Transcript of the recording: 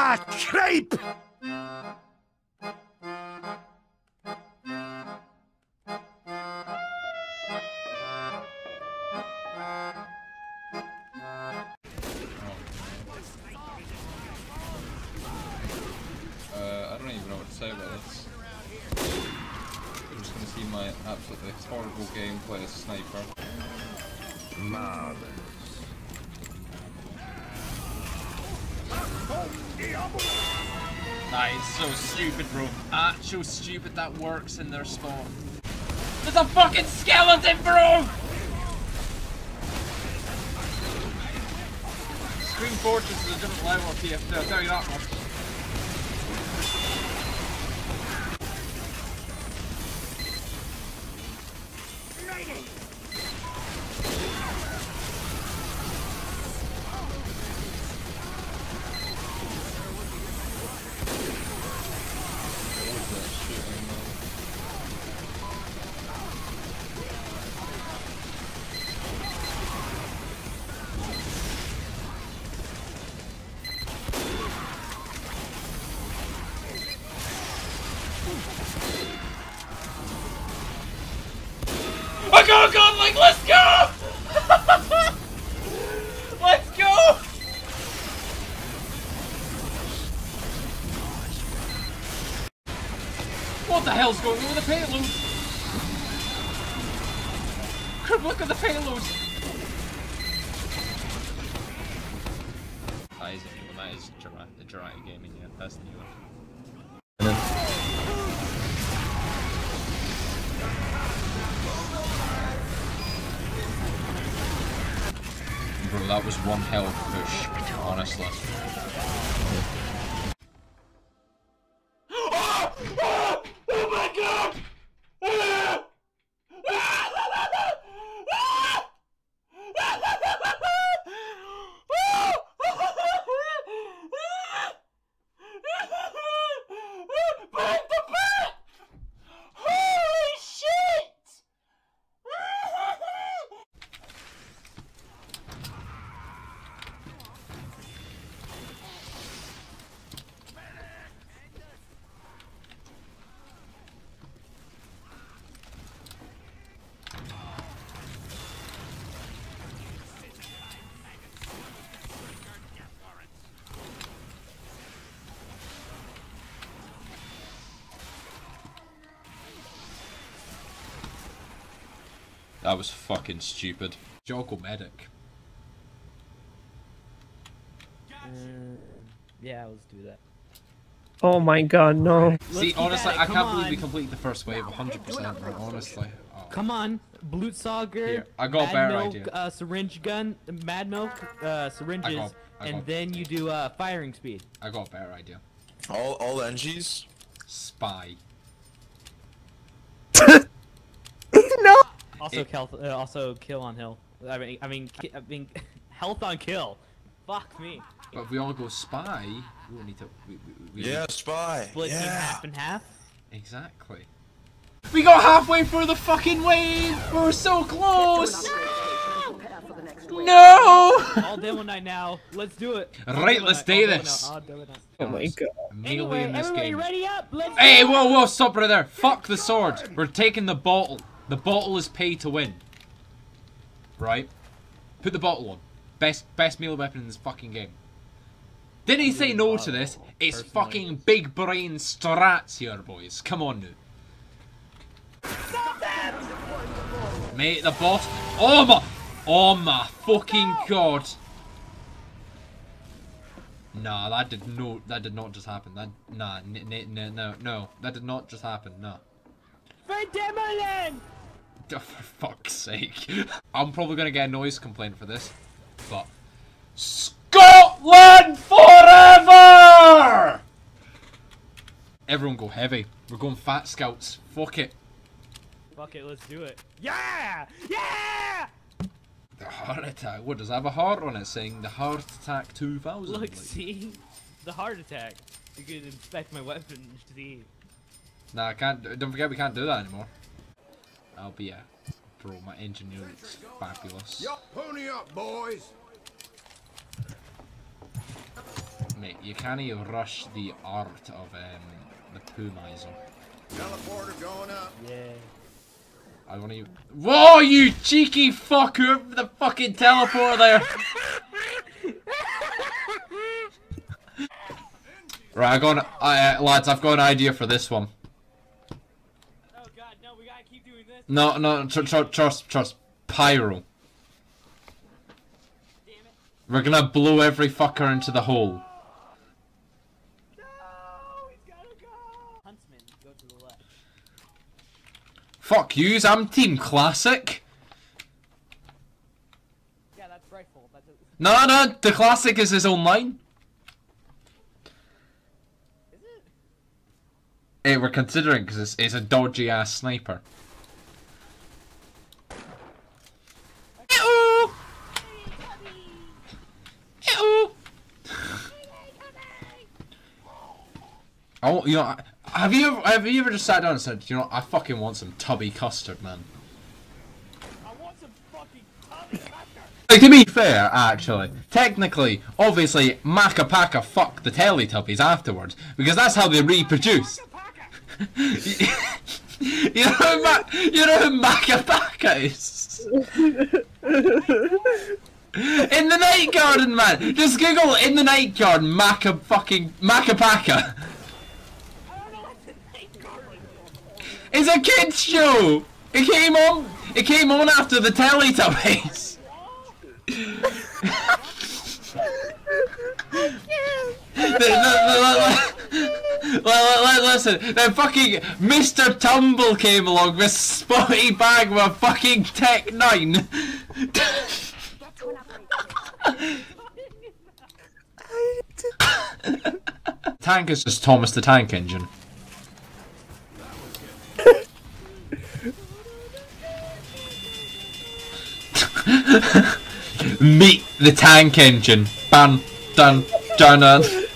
Ah, creep! Uh, I don't even know what to say about this. You're just gonna see my absolutely horrible gameplay as sniper. Marvelous. That is so stupid, bro. Actual stupid that works in their spawn. There's a fucking skeleton, bro! Scream Fortress is a different level of TF2, I'll tell you that much. I got a godlike, let's go! let's go! What the hell's going on with the payload? Crib, look at the payload! That is a new one, that is Jurati Gaming, yeah, that's the new one. That was one hell of a push, honestly. Ah! Oh my god! Back to back! Holy shit! That was fucking stupid. Joggle medic. Yeah, let's do that. Oh my god, no. See, keep honestly, I can't believe we on. completed the first wave 100%, bro, honestly. Oh. Come on, Blutsauger. Here, I got a Mad better milk, idea. Uh, syringe gun, Mad Milk, uh, syringes, got- I and then you do uh, firing speed. I got a better idea. All all NGs? Spy. no! Also, It- kill, uh, also kill on hill. I mean, I mean, I mean, health on kill. Fuck me. But if we all go spy, we won't need to. We, we, we Yeah, spy. Split team yeah. half and half. Exactly. We got halfway through the fucking wave! We're so close! No! All demo night now. Let's do it. Right, demo let's night, do all this. night, all demo night. Oh my god. Melee Anyway, in this everybody game. ready up? Let's Hey, go! whoa, whoa, stop right there. Fuck the sword. We're taking the bottle. The bottle is pay to win. Right? Put the bottle on. Best best melee weapon in this fucking game. Didn't he say no to this? It's Personally. fucking big brain strats here, boys. Come on now. Mate, the boss. Oh my. Oh my fucking god. Nah, that did no. That did not just happen. That nah, n n n no, no, that did not just happen. No. For Demoland! Oh, for fuck's sake. I'm probably gonna get a noise complaint for this, but Scotland forever! Everyone go heavy. We're going fat scouts. Fuck it. Fuck it, let's do it. Yeah! Yeah! The heart attack. What does it have a heart on it saying the heart attack 2000? Look, Like- see? The heart attack. You can inspect my weapon to see. Nah, I can't. Don't forget we can't do that anymore. I'll be a bro. My engineer looks fabulous. Yup, pony up, boys. Mate, you can't even rush the art of um, the poo miser. Teleporter going up. Yeah. I want to. Whoa, you cheeky fucker! The fucking teleport there. right, I got. An, uh, lads, I've got an idea for this one. Oh god, no, we gotta keep doing this. No, no, tr tr trust, trust. Pyro. We're gonna blow every fucker into the hole. Huntsman, go the. Fuck yous, I'm Team Classic. Yeah, that's rifle. That's No, no, the Classic is his own line. is it? Hey, we're considering because it's, it's a dodgy ass sniper. Oh, you know, have you ever have you ever just sat down and said, you know, I fucking want some tubby custard, man. I want some fucking Tommy Tucker. Like, to be fair, actually, technically, obviously, Makka Pakka fuck the Teletubbies afterwards, because that's how they reproduce. you know who Ma- you know who Makka Pakka is? in the night garden, man! Just Google in the night garden Maca fucking Macca It's a kids show! It came on it came on after the Teletubbies. Listen, then fucking Mr. Tumble came along with spotty bag with a fucking Tech 9. Tank is just Thomas the Tank Engine. Meet the Tank Engine. Ban, dun, dun, dun.